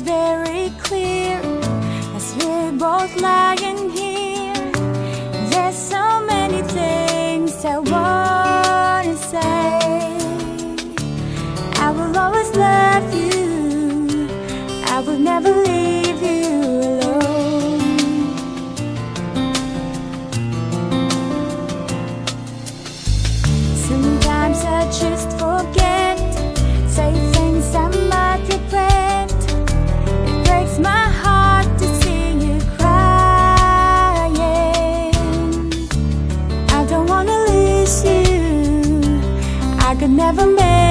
it's very clear as we're both lying here. There's so many things I wanna say. I will always love you. I will never leave I could never make